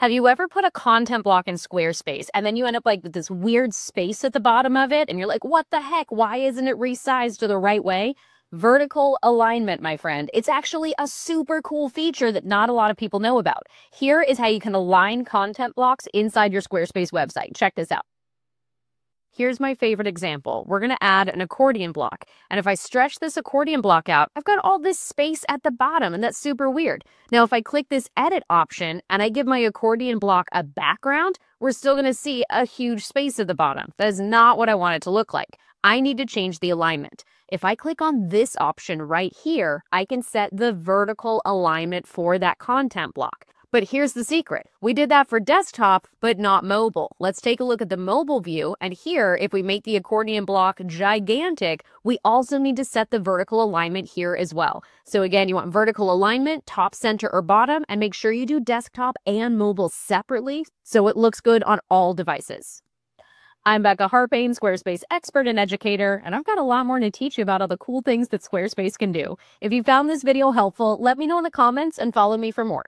Have you ever put a content block in Squarespace and then you end up like with this weird space at the bottom of it and you're like, what the heck? Why isn't it resized to the right way? Vertical alignment, my friend. It's actually a super cool feature that not a lot of people know about. Here is how you can align content blocks inside your Squarespace website. Check this out. Here's my favorite example. We're going to add an accordion block. And if I stretch this accordion block out, I've got all this space at the bottom, and that's super weird. Now, if I click this edit option and I give my accordion block a background, we're still going to see a huge space at the bottom. That is not what I want it to look like. I need to change the alignment. If I click on this option right here, I can set the vertical alignment for that content block. But here's the secret. We did that for desktop, but not mobile. Let's take a look at the mobile view. And here, if we make the accordion block gigantic, we also need to set the vertical alignment here as well. So again, you want vertical alignment, top, center, or bottom, and make sure you do desktop and mobile separately so it looks good on all devices. I'm Becca Harpain, Squarespace expert and educator, and I've got a lot more to teach you about all the cool things that Squarespace can do. If you found this video helpful, let me know in the comments and follow me for more.